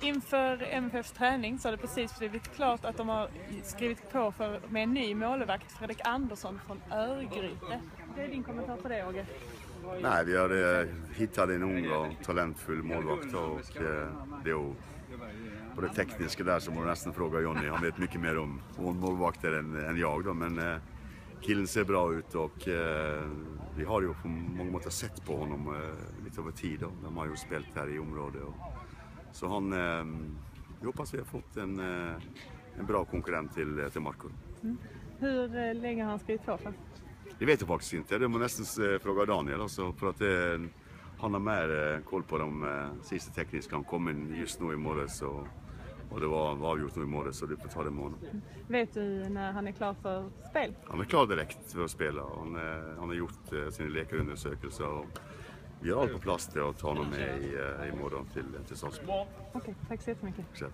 Inför MFFs träning så har det precis blivit klart att de har skrivit på för, med en ny målvakt, Fredrik Andersson från Örgryte. Det är din kommentar på det, Åge? Nej, vi har eh, hittat en ung och talentfull målvakt och eh, det är ju på det tekniska där så må du nästan fråga Jonny. Han vet mycket mer om, om målvakter än, än jag då. Men eh, killen ser bra ut och eh, vi har ju på många mått sett på honom eh, lite över tid. Då. De har ju spelat här i området. Och, så han, eh, vi hoppas vi har fått en, eh, en bra konkurrent till, till Marco. Hur eh, länge har han skrivit på för? Det vet jag faktiskt inte. Det måste nästan eh, fråga Daniel också, för att eh, han har mer eh, koll på de eh, sista tekniska. Han kom in just nu i morse och, och det var, var avgjort nu i morse så du får ta det med honom. Vet du när han är klar för spel? Han är klar direkt för att spela. Han, eh, han har gjort eh, sin läkarundersökelse och vi har allt på plats till att ta honom med i, eh, imorgon till, till Salzburg. Okej, tack så jättemycket. Så.